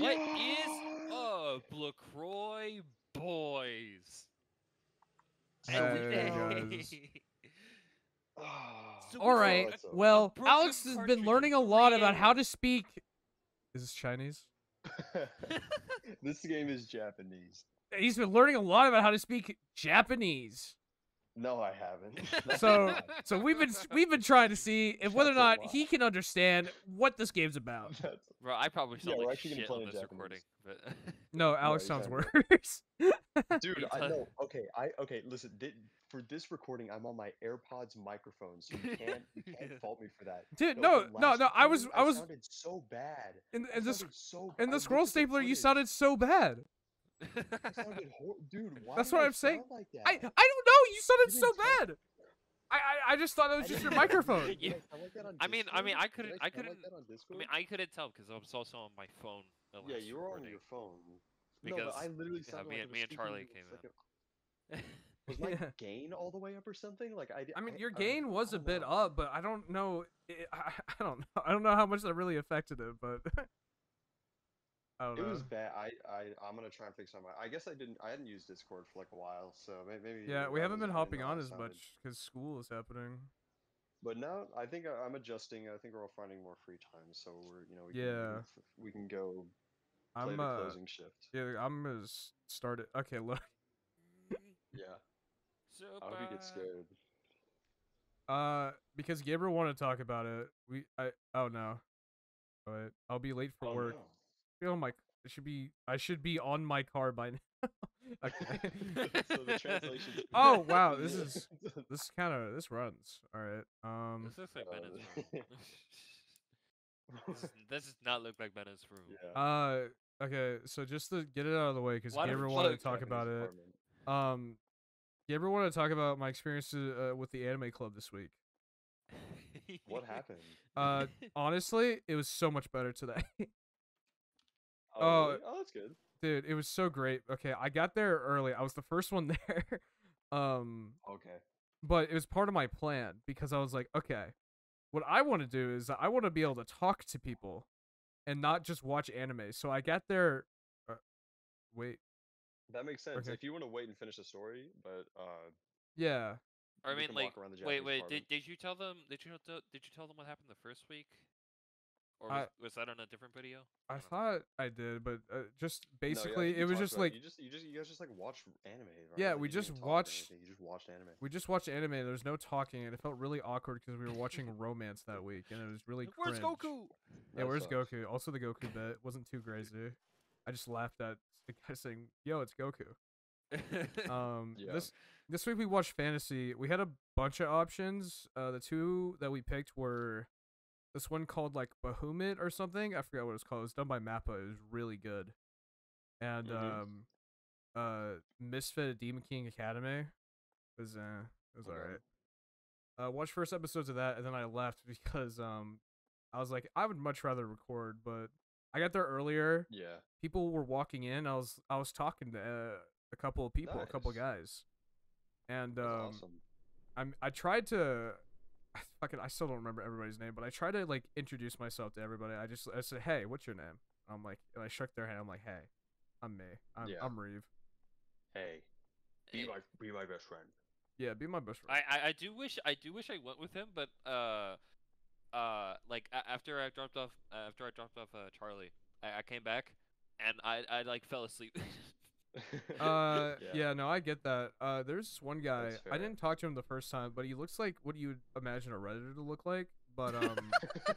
What is up, LaCroix boys? Hey, guys. So All we right. got a- Well, Alex has been learning a lot three about how to speak. Is this Chinese? this game is Japanese. He's been learning a lot about how to speak Japanese. No, I haven't. So, so we've been we've been trying to see if whether or not he can understand what this game's about. That's, Bro, I probably Yeah, sound we're like actually gonna shit on this Japanese. recording, but No, Alex you sounds sound worse. dude. I know. Okay, I okay. Listen, thi- for this recording, I'm on my AirPods microphone, so you can't you can't fault me for that. Dude, No, no, no, no. I was, I was sounded so bad. in, I in this sounded so. in I the scroll stapler. You sounded so bad. I sounded hor- dude. Why That's did what I I'm saying. Like that? I I don't know. You sounded You so didn't bad. I, I I just thought it was just your microphone. Did You- I sound like that on I mean- I mean, I couldn't- I sound couldn't- Like I mean, I couldn't tell because I was also on my phone. Yeah, you were on your phone. no, Because- but I literally yeah, sounded me like and- I me was and Charlie with came like a- Was my Yeah. gain all the way up or something? Like I. I mean, your I- gain was I a don't bit know. up, but I don't know. It, I, I don't know. I don't know how much that really affected it, but I don't It know. was bad. I I I'm gonna try and fix on my. I guess I didn't. I hadn't used Discord for like a while, so may- maybe. yeah, we that haven't was been really hopping not on as sounded. much because school is happening. But now I think I, I'm adjusting. I think we're all finding more free time, so we're you know we Yeah. can move- we can go play I'm the uh, closing shift. yeah, I'm gonna s- start it. Okay, look. Yeah, So I hope you get scared. Uh, because Gabriel wanted to talk about it. We, I, oh no, but I'll be late for Oh, work. no. Be on my, it should be, I should be on my car by now. okay. so the translation. Oh, wow, this is- this kind of this runs. All right. Um. This looks like Uh, Bennett's room. this, this does not look like Bennett's room. yeah. Uh. Okay. So just to get it out of the way, because Why Gabriel wanted to talk about it. Um. Gabriel wanted to talk about my experiences uh, with the anime club this week. What happened? Uh, honestly, it was so much better today. Oh, uh, really? oh, that's good. Dude, it was so great. Okay, I got there early. I was the first one there. um, Okay. but it was part of my plan because I was like, okay, what I want to do is I want to be able to talk to people and not just watch anime. So I got there. Uh, wait, That makes sense. Okay. If you want to wait and finish the story, but uh, yeah. Or I mean, like, walk around the wait, wait. apartment. Did, did you tell them? Did you tell, did you tell them what happened the first week? Or I- was, was that on a different video? I don't know. thought I did, but uh, just No, yeah, basically, it was just about like you just you just you guys just like watch anime. Right? Yeah, Like, we just even talk or watched- You just watched anime. we just watched anime. There was no talking, and it felt really awkward because we were watching romance that week, and it was really Where's cringe. Goku? Yeah, That where's sucks. Goku? Also, the Goku bit wasn't too crazy. I just laughed at the guy saying, "Yo, it's Goku." Um, Yeah. this this week we watched fantasy. We had a bunch of options. Uh, the two that we picked were this one called like Bahamut or something. I forgot what it was called. It was done by Mappa. It was really good. And Mhm. um, uh, Misfit Demon King Academy was uh, it was Okay. alright. Uh, watched first episodes of that, and then I left because um, I was like, I would much rather record, but I got there earlier Yeah. people were walking in. I was I was talking to uh, a couple of people, a couple of guys, and um, awesome. I'm I tried to. I fucking I still don't remember everybody's name, but I tried to like introduce myself to everybody. I just I said, "Hey, what's your name?" I'm like, and I shook their hand. I'm like, "Hey, I'm me. I'm Yeah. I'm Reeve. Hey, be Eh, my be my best friend. Yeah, be my best friend." I, I I do wish I do wish I went with him, but uh, uh, like after I dropped off after I dropped off uh, Charlie, I, I came back and I I like fell asleep. Uh, yeah. no, I get that. Uh, there's one guy. I didn't talk to him the first time, but he looks like what you would imagine a redditor to look like. But um,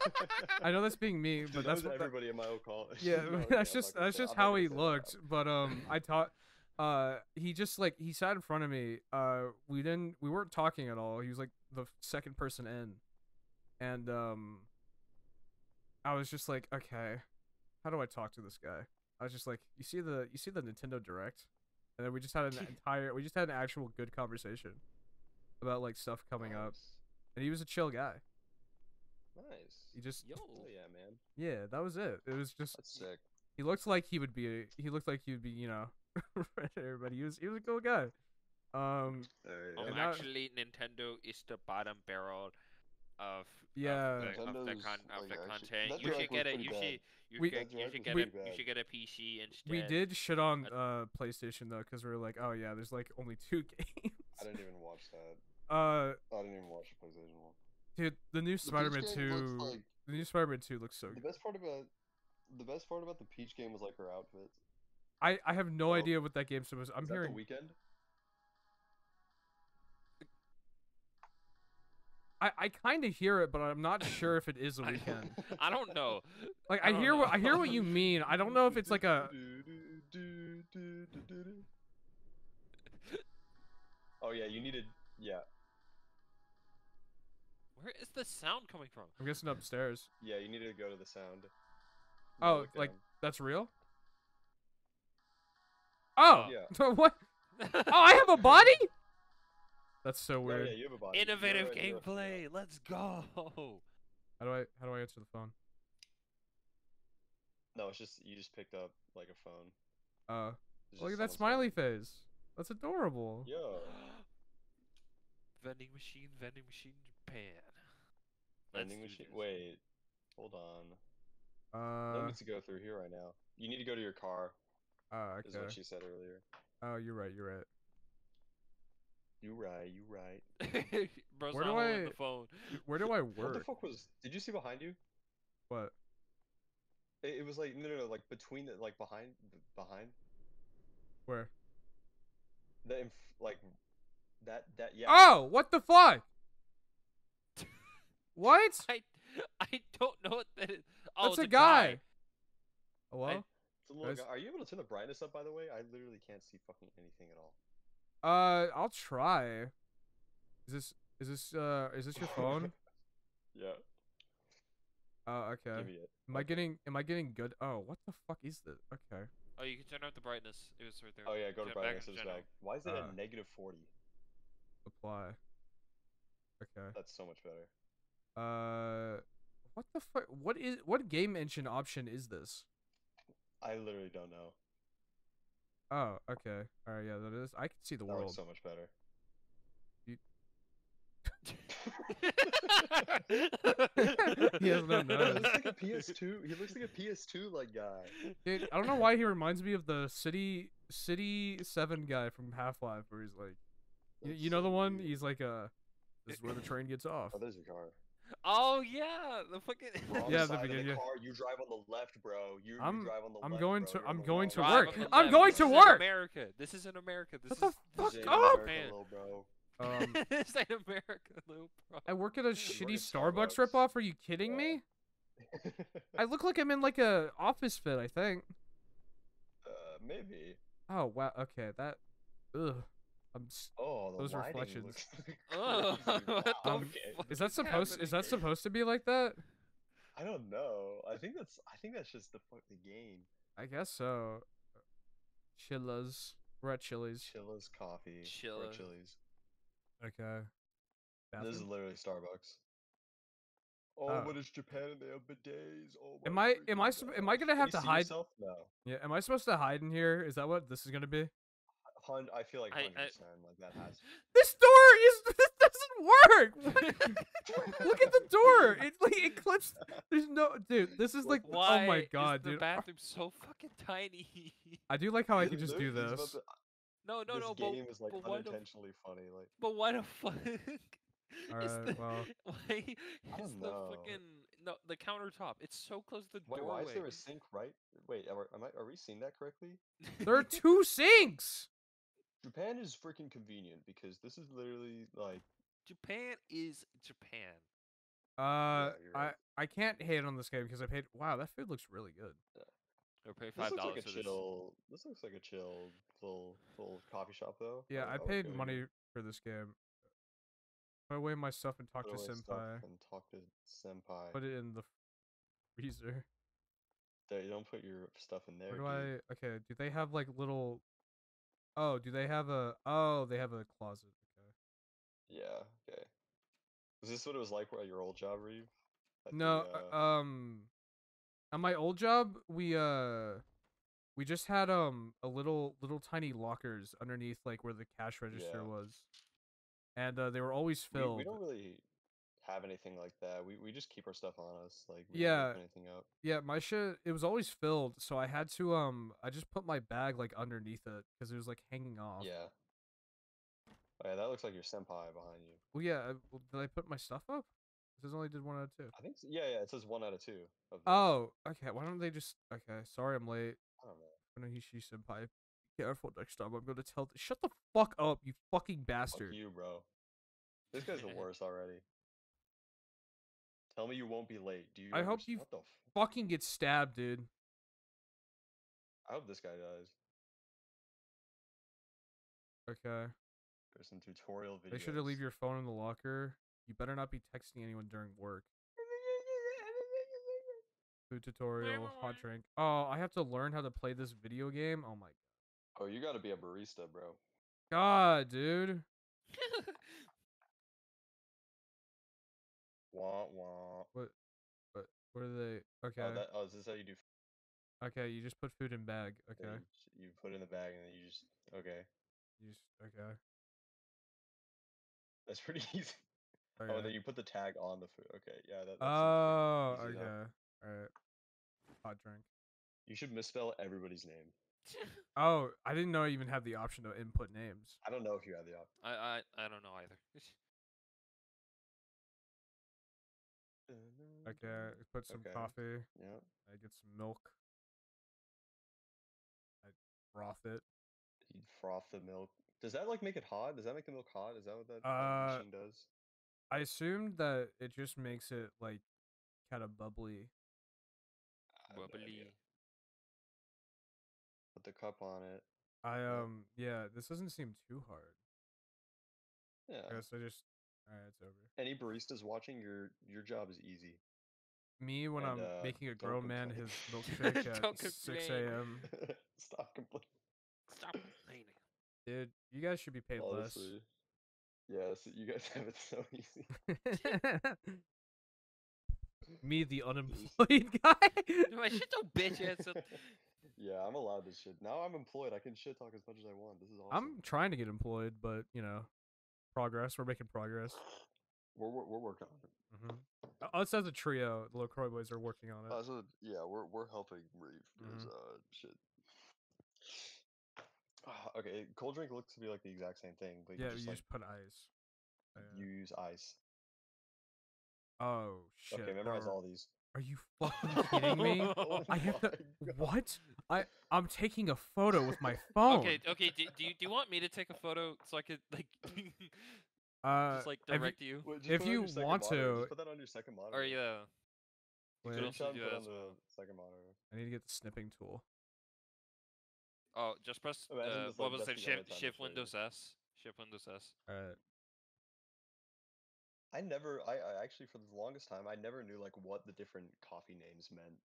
I know that's being me, but that that's what that- everybody in my old college. yeah, No, that's just that's just I'm how he say that looked. But um, I taught. Uh, he just like he sat in front of me. Uh, we didn't we weren't talking at all. He was like the second person in, and um, I was just like, okay, how do I talk to this guy? I was just like, you see the you see the Nintendo Direct, and then we just had an entire we just had an actual good conversation about like stuff coming up, and he was a chill guy. Nice. He just Yo, Oh yeah, man. yeah, that was it. It was just That's sick. he looked like he would be. He looked like he would be, you know, redditor, but he was he was a cool guy. Um, um, yeah. And now- actually Nintendo is the bottom barrel of Yeah. of the, of the, con- of like, the content. that You should get it. You bad. should you We- should you should get pretty a you should get a PC instead. We did shit on Uh, PlayStation though, because we were like, oh yeah, there's like only two games. I didn't even watch that. Uh, I didn't even watch the PlayStation one. dude, the new The Spider-Man game Two, like- the new Spider-Man Two looks so the good. best part about the best part about the Peach game was like her outfits. I I have no Oh. idea what that game's supposed. I'm Is that hearing. the weekend. I I kind of hear it, but I'm not sure if it is a weekend. I don't know. Like I I don't hear what I hear what you mean. I don't know if it's like a. Oh yeah, you needed yeah Where is the sound coming from? I'm guessing upstairs. yeah you needed to go to the sound. Oh, like down. that's real. Oh, Yeah. what? Oh, I have a body. That's so weird. yeah, you have a body. Innovative right, you're right, gameplay. Let's go. How do I how do I answer the phone? No, it's just you just picked up like a phone. Uh, It's look at that smiley phone. face. That's adorable. Yo, vending machine, vending machine, Japan. vending Let's do machine. this. Wait, hold on. Uh, Let me to go through here right now. You need to go to your car. uh okay. Is what she said earlier. Oh, you're right. You're right. You right. You right. Bro's Where not do I- the phone. Where do I work? What the fuck was? Did you see behind you? What? It, it was like no, no, no, like between the like behind, behind Where? the inf- like that that yeah. Oh, what the fuck? what? I I don't know what that is. Oh, That's it's a guy. Hello? It's a little guy. Are you able to turn the brightness up? By the way, I literally can't see fucking anything at all. Uh, I'll try. Is this is this uh is this your phone? yeah. Oh, okay. Give me it. Am I getting am I getting good? Oh, what the fuck is this? Okay. Oh, you can turn up the brightness. It was right there. Oh yeah, go to Turn brightness. It's back. Why is it Uh. at negative forty? Apply. Okay. That's so much better. Uh, what the fuck? What is what game engine option is this? I literally don't know. Oh, okay. All right, yeah, that is. I can see the That world. looks so much better. He has no nose. he looks like a PS2. He looks like a PS2 like guy. Dude, I don't know why he reminds me of the City City Seven guy from Half Life, where he's like, you, you know the one? He's like, uh, this is where the train gets off. Oh, there's your car. Oh yeah, the fucking. Wrong Yeah, the side of beginning, the yeah. car. You drive on the left, bro. You, I'm- you drive on the I'm left. going bro. to- I'm going to side. Drive work. on the I'm left. going This to work. America. This is in America. This Shut the is fuck This up! America, Man. little bro. Um, this ain't America, little bro. I work at a work shitty Starbucks Starbucks. ripoff. Are you kidding Yeah. me? I look like I'm in like a office fit. I think. uh, maybe. Oh wow. Okay, that. Ugh. I'm. s- Oh, Those reflections. looks Oh, what the Um, okay. fuck Is that supposed? Is that happening? supposed to be like that? I don't know. I think that's. I think that's just the fuck the game. I guess so. Chillas. We're at Chili's. Chilla's coffee. Chilla. Or Chili's. Okay. This is Bathroom? literally Starbucks. Oh, Oh. but it's Japan and they have bidets. Oh Am I- am I sup- am I gosh. gonna Can have you to see hide- Yourself? No. Yeah. Am I supposed to hide in here? Is that what this is gonna be? Hun- I feel like I- I- hundred percent like that has. This door is. This doesn't work. Look at the door. It like it clips. There's no dude. This is like. Why oh my is god, the dude. bathroom so fucking tiny? I do like how I can just do this. about no, no, this no. game but, is like but why the, f- unintentionally funny. Like but why the fuck? Alright, is the, well. why is the know. fucking no the countertop? It's so close to the Wait, doorway. why is there a sink right? Wait, are, am I, are we seeing that correctly? There are two sinks. Japan is freaking convenient because this is literally like Japan is Japan. Uh, you're I. I can't hate on this game because I paid. Wow, that food looks really good. Or pay this five looks dollars like a for this. chill. This looks like a chill little little coffee shop though. Yeah, would- I paid go money here, for this game. Put away my stuff and talk put to away senpai. and talk to senpai. Put it in the freezer. There, you don't put your stuff in there. Where do dude. I? Okay, do they have like little? Oh, do they have a? Oh, they have a closet. Okay. Yeah. Okay. Is this what it was like at your old job, Reeve? At the, No, uh, uh, um, on my old job, we uh, we just had um a little little tiny lockers underneath like where the cash register Yeah. was, and uh, they were always we, filled. we don't really have anything like that. We we just keep our stuff on us. Like we Yeah. anything up. Yeah, my shit it was always filled, so I had to um I just put my bag like underneath it because it was like hanging off. Yeah. Oh, yeah, that looks like your senpai behind you. Well, yeah. I, well, did I put my stuff up? This only did one out of two. I think. So. Yeah, yeah. It says one out of two. Of Oh, okay. Why don't they just? Okay, sorry, I'm late. I don't know. Funahishi senpai. Be careful next time. I'm gonna tell. Th- Shut the fuck up, you fucking bastard. Fuck you, bro. This guy's the worst already. Tell me you won't be late. Do you? I hope you? F- Fucking get stabbed, dude. I hope this guy dies. Okay. There's some tutorial videos. Make sure to leave your phone in the locker. You better not be texting anyone during work. Food tutorial, hot drink. Oh, I have to learn how to play this video game. Oh my god. Oh, you gotta be a barista, bro. god, dude. Wah wah. What? What? What are they? Oh, okay. Oh, that, oh, is this how you do? Okay. You just put food in bag. Okay. You, you put it in the bag and then you just. Okay. You just okay. That's pretty easy. Oh, okay. Oh, and then you put the tag on the food. Okay, yeah. That, that Oh, pretty easy okay. enough. All right. Hot drink. You should misspell everybody's name. Oh, I didn't know I even had the option to input names. I don't know if you have the option. I I I don't know either. Okay, I put some Okay. coffee. Yeah. I get some milk. I froth it. You froth the milk. Does that like make it hot? Does that make the milk hot? Is that what that, that Uh, machine does? I assumed that it just makes it like kind of bubbly. I have no. Bubbly. Put the cup on it. I Yeah. um yeah, this doesn't seem too hard. Yeah. I guess I just alright, it's over. Any baristas watching, your your job is easy. Me when And, I'm uh, making a grown man his milkshake at six a.m. Stop complaining. Stop complaining. Dude, you guys should be paid Honestly. Yes, you guys have it so easy. Me, the unemployed guy. My shit don't bitch ass. yeah, I'm allowed to shit. Now I'm employed. I can shit talk as much as I want. This is awesome. I'm trying to get employed, but you know, progress. We're making progress. We're, we're, we're working on it. hmm Us as a trio, the LaCroix boys are working on it. Uh, so yeah, we're we're helping Reeve. Because Mhm. uh, shit. Okay, cold drink looks to be like the exact same thing, but yeah, you just you like just put ice. Yeah. you use ice. Oh shit! okay, memorize there- all these. Are you fucking kidding me? Oh I have to. God. What? I I'm taking a photo with my phone. Okay, okay. Do, do you do you want me to take a photo so I could like Uh, just like have you- direct you? Wait, just If put it on you want monitor, to- just put that on your second monitor. Or yeah. wait, could also do put that on as the second monitor. I need to get the snipping tool. Oh, just press uh, just, what like, was it? the only Shift Shift it's Windows S. Shift Windows S. All right. I never, I, I actually for the longest time, I never knew like what the different coffee names meant.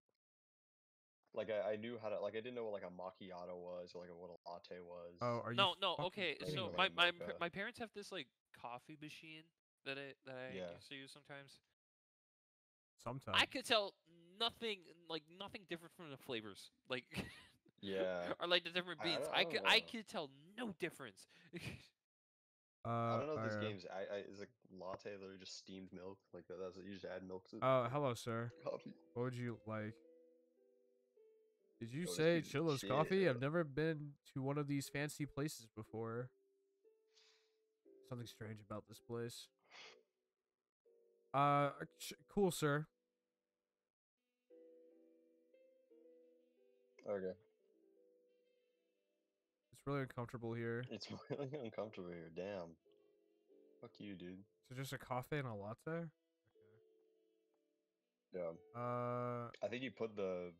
Like I, I knew how to, like I didn't know what like a macchiato was or like what a latte was. Oh, are you? No, no. Okay, so my my my parents have this like coffee machine that I that I Yeah. used to use sometimes. Sometimes. I could tell nothing like nothing different from the flavors. Like Yeah. or like the different I- I beans. I, I could don't I could tell no difference. Uh, I don't know if this alright. game's, I, I, is like latte literally just steamed milk? Like that, that's, you just add milk to Uh, hello, sir. coffee. What would you like? Did you Oh, say piece of Chillo's Coffee? I've never been to one of these fancy places before. Something strange about this place. Uh, cool, sir. Okay. It's really uncomfortable here. It's really uncomfortable here. Damn. Fuck you, dude. So just a coffee and a latte? Yeah. Uh, I think you put the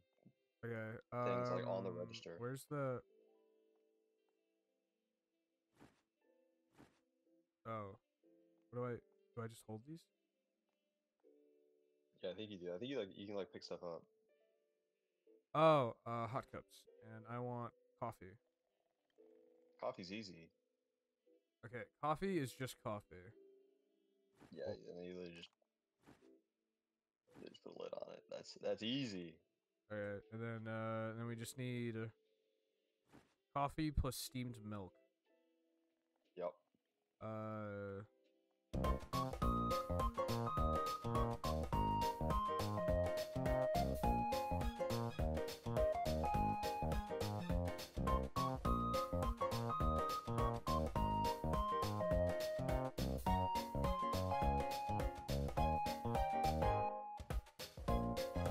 okay. Things, like, on the um, register. Where's the? Oh, what do I? Do I just hold these? Yeah, I think you do. I think you like you can like pick stuff up. Oh, uh, hot cups, and I want coffee. Coffee's easy. Okay, coffee is just coffee. Yeah, and then you literally just you just put a lid on it. That's that's easy. Alright, and then uh, then we just need coffee plus steamed milk. Uh.